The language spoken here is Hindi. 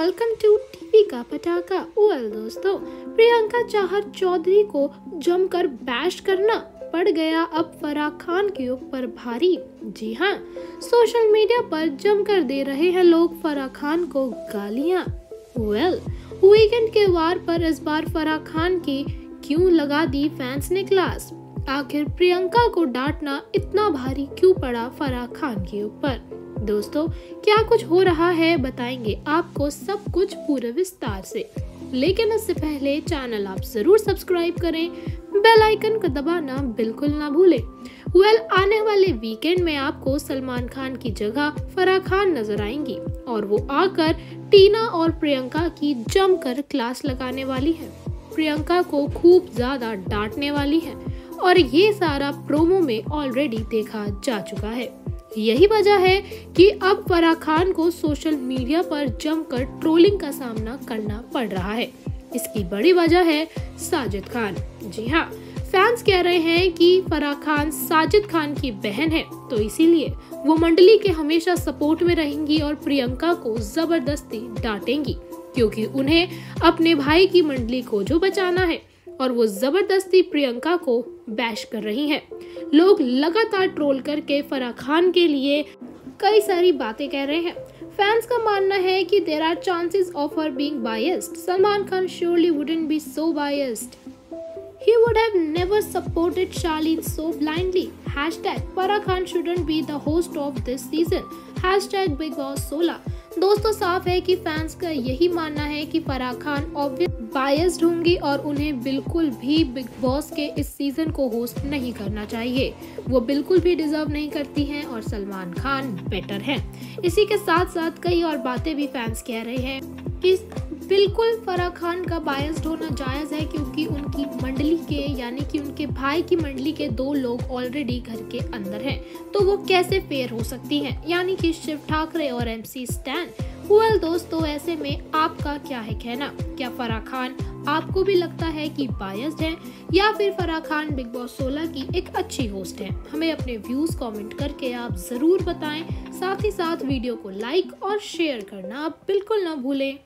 वेलकम टू टीवी का पटाखा ओएल दोस्तों, प्रियंका चाहत चौधरी को जमकर बैश करना पड़ गया अब फराह खान के ऊपर भारी। जी हाँ सोशल मीडिया पर जमकर दे रहे हैं लोग फराह खान को गालियाँ। वेल वीकेंड के वार पर इस बार फराह खान की क्यों लगा दी फैंस ने क्लास आखिर प्रियंका को डांटना इतना भारी क्यों पड़ा फराह खान के ऊपर? दोस्तों क्या कुछ हो रहा है बताएँगे आपको सब कुछ पूरे विस्तार से। लेकिन इससे पहले चैनल आप ज़रूर सब्सक्राइब करें बेल आइकन को दबाना बिल्कुल ना भूलें। वेल well, आने वाले वीकेंड में आपको सलमान खान की जगह फराह खान नज़र आएँगी और वो आकर टीना और प्रियंका की जमकर क्लास लगाने वाली है। प्रियंका को खूब ज़्यादा डांटने वाली है और ये सारा प्रोमो में ऑलरेडी देखा जा चुका है। यही वजह है कि अब फराह खान को सोशल मीडिया पर जमकर ट्रोलिंग का सामना करना पड़ रहा है इसकी बड़ी वजह है साजिद खान जी हाँ फैंस कह रहे हैं कि फराह खान साजिद खान की बहन है तो इसीलिए वो मंडली के हमेशा सपोर्ट में रहेंगी और प्रियंका को ज़बरदस्ती डांटेंगी, क्योंकि उन्हें अपने भाई की मंडली को जो बचाना है और वो ज़बरदस्ती प्रियंका को बैश कर रही हैं। लोग लगातार ट्रोल करके फराह खान के लिए कई सारी बातें कह रहे हैं फैंस का मानना है कि there are chances of her being biased Salman Khan surely wouldn't be so biased He would have never supported Charlene so blindly. Hashtag Farah Khan shouldn't be the host of this season. Hashtag Big Boss 16. दोस्तों, साफ़ है कि फैंस का यही मानना है कि फराह खान ऑब्वियस बायस्ड होंगी और उन्हें बिल्कुल भी बिग बॉस के इस सीज़न को होस्ट नहीं करना चाहिए। वो बिल्कुल भी डिजर्व नहीं करती हैं और सलमान खान बेटर हैं। इसी के साथ साथ कई और बातें भी फैंस कह रहे हैं। कि बिल्कुल फराह खान का बायस्ड होना जायज़ है क्योंकि उनकी मंडली के, यानी कि उनके भाई की मंडली के दो लोग ऑलरेडी घर के अंदर हैं। तो वो कैसे फेयर हो सकती हैं? यानी कि शिव ठाकरे और एमसी स्टैन वेल दोस्तों, ऐसे में आपका क्या है कहना? क्या फराह खान आपको भी लगता है कि बायस्ड है? या फिर फराह खान बिग बॉस 16 की एक अच्छी होस्ट है? हमें अपने व्यूज़ कमेंट करके आप ज़रूर बताएँ। साथ ही साथ वीडियो को लाइक और शेयर करना आप बिल्कुल ना भूलें।